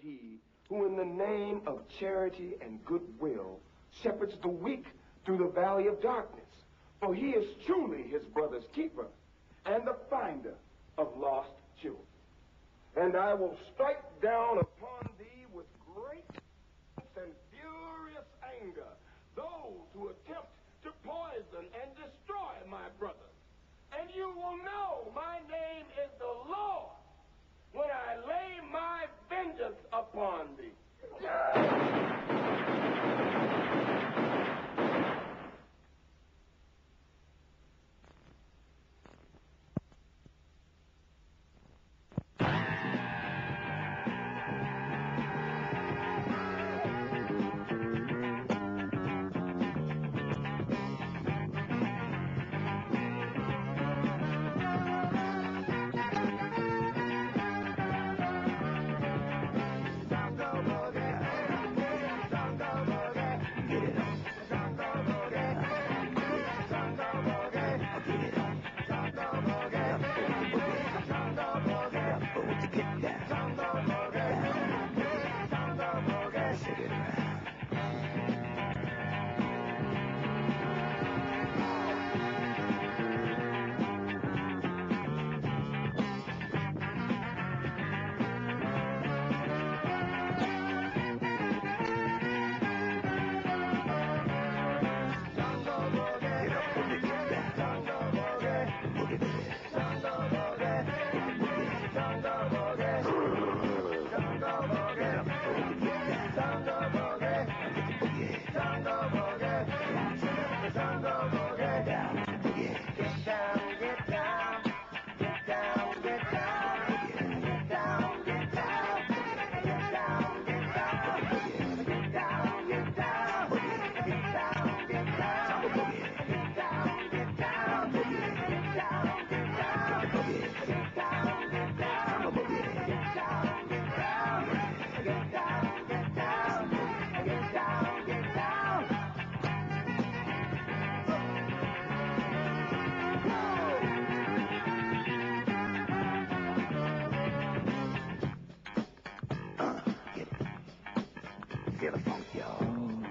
he who, in the name of charity and goodwill, shepherds the weak through the valley of darkness. For he is truly his brother's keeper and the finder of lost children. And I will strike down get a funky on.